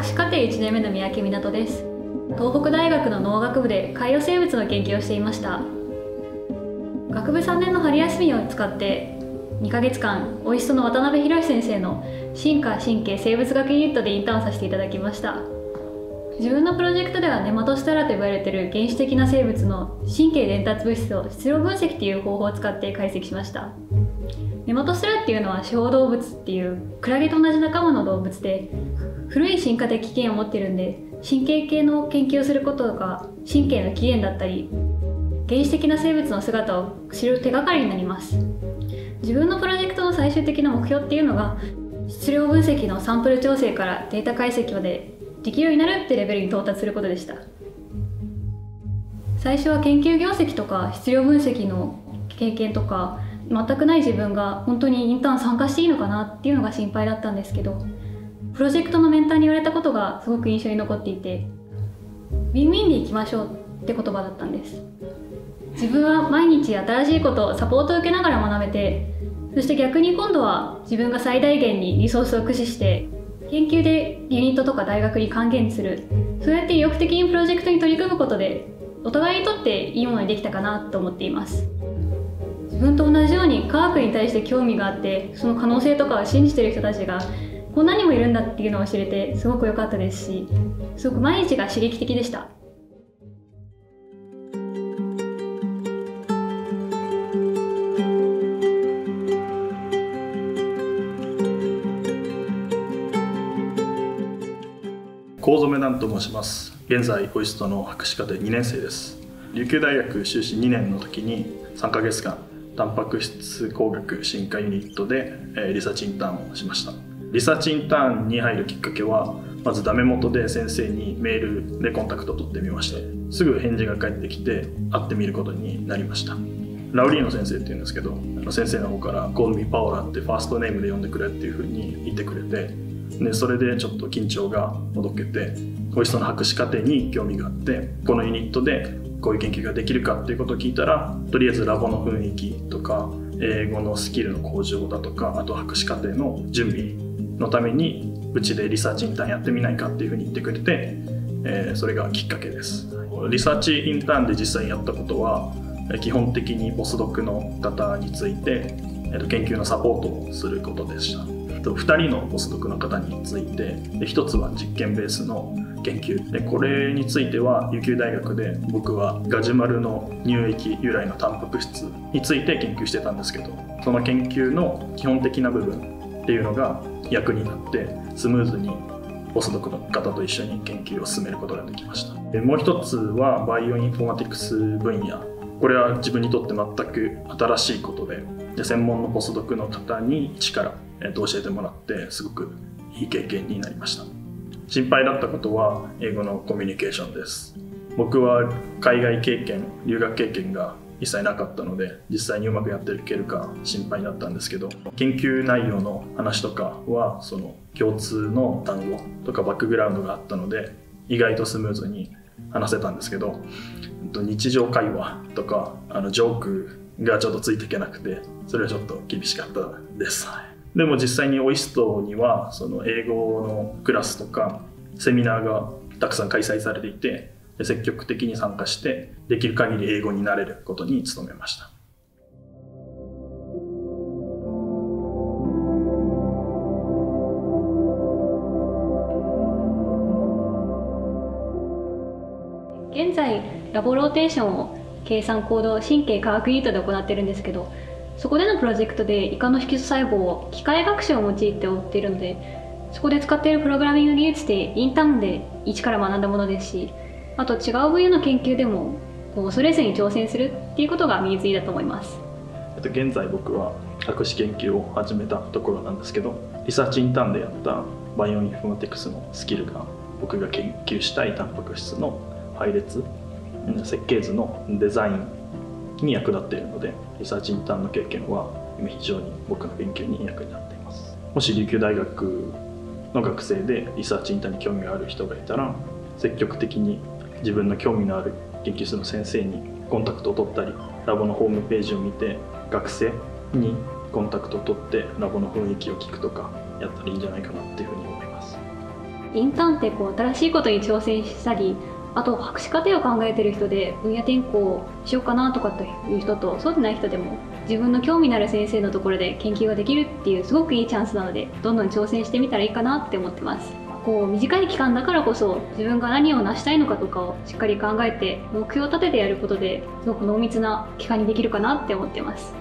本です。東北大学の農学部で海洋生物の研究をしていました。学部3年の春休みを使って2ヶ月間オイストの渡辺博先生の進化神経生物学ユニットでインターンさせていただきました。自分のプロジェクトではネマトステラと呼ばれている原始的な生物の神経伝達物質を質量分析という方法を使って解析しました。ネマトステラっていうのは小動物っていうクラゲと同じ仲間の動物で古い進化的起源を持ってるんで神経系の研究をすることが神経の起源だったり原始的な生物の姿を知る手がかりになります。自分のプロジェクトの最終的な目標っていうのが質量分析のサンプル調整からデータ解析までできるようになるってレベルに到達することでした。最初は研究業績とか質量分析の経験とか全くない自分が本当にインターン参加していいのかなっていうのが心配だったんですけどプロジェクトのメンターに言われたことがすごく印象に残っていてウィンウィンでいきましょうって言葉だったんです。自分は毎日新しいことサポートを受けながら学べてそして逆に今度は自分が最大限にリソースを駆使して研究でユニットとか大学に還元するそうやって意欲的にプロジェクトに取り組むことでお互いにとっていいものにできたかなと思っています。自分と同じように科学に対して興味があってその可能性とかを信じてる人たちがこんなにもいるんだっていうのを知れてすごく良かったですしすごく毎日が刺激的でした。高染南と申します。現在オイストの博士課程2年生です。琉球大学修士2年の時に3ヶ月間タンパク質工学進化ユニットでリサーチインターンをしました。リサーチインターンに入るきっかけはまずダメ元で先生にメールでコンタクトを取ってみましたすぐ返事が返ってきて会ってみることになりました。ラウリーノ先生っていうんですけど先生の方から「コールミパオラ」ってファーストネームで呼んでくれっていうふうに言ってくれてでそれでちょっと緊張がほどけておいしそうな博士課程に興味があってこのユニットでこういう研究ができるかっていうことを聞いたらとりあえずラボの雰囲気とか英語のスキルの向上だとかあと博士課程の準備のためにうちでリサーチインターンやってみないかっていうふうに言ってくれて、えー、それがきっかけです。リサーチインターンで実際にやったことは基本的にポスドクの方について研究のサポートをすることでした。2人のポスドクの方について1つは実験ベースの研究。でこれについては琉球大学で僕はガジュマルの乳液由来のタンパク質について研究してたんですけどその研究の基本的な部分っていうのが役になってスムーズにポスドクの方と一緒に研究を進めることができました。もう一つはバイオインフォーマティクス分野。これは自分にとって全く新しいことでで専門のポスドクの方に力、えー、と教えてもらってすごくいい経験になりました。心配だったことは英語のコミュニケーションです。僕は海外経験留学経験が一切なかったので実際にうまくやっていけるか心配だったんですけど研究内容の話とかはその共通の単語とかバックグラウンドがあったので意外とスムーズに話せたんですけど日常会話とかあのジョークがちょっとついていけなくてそれはちょっと厳しかったです、でも実際にオイストにはその英語のクラスとかセミナーがたくさん開催されていて積極的に参加してできる限り英語になれることに努めました。現在ラボローテーションを計算行動神経科学ユニットで行っているんですけどそこでのプロジェクトでイカの色素細胞を機械学習を用いて追っているのでそこで使っているプログラミング技術ってインターンで一から学んだものですしあと違う分野の研究でもこうそれぞれに挑戦するっていうことが身についたと思います。現在僕は博士研究を始めたところなんですけどリサーチインターンでやったバイオインフォマティクスのスキルが僕が研究したいタンパク質の配列設計図のデザインに役立っているのでリサーチインターンの経験は今非常に僕の研究に役になっています。もし琉球大学の学生でリサーチインターンに興味がある人がいたら積極的に自分の興味のある研究室の先生にコンタクトを取ったりラボのホームページを見て学生にコンタクトを取ってラボの雰囲気を聞くとかやったらいいんじゃないかなっていうふうに思います。インターンってこう新しいことに挑戦したりあと博士課程を考えてる人で分野転校しようかなとかっていう人とそうでない人でも自分の興味のある先生のところで研究ができるっていうすごくいいチャンスなのでどんどん挑戦してみたらいいかなって思ってます。こう短い期間だからこそ自分が何を成したいのかとかをしっかり考えて目標を立ててやることですごく濃密な期間にできるかなって思ってます。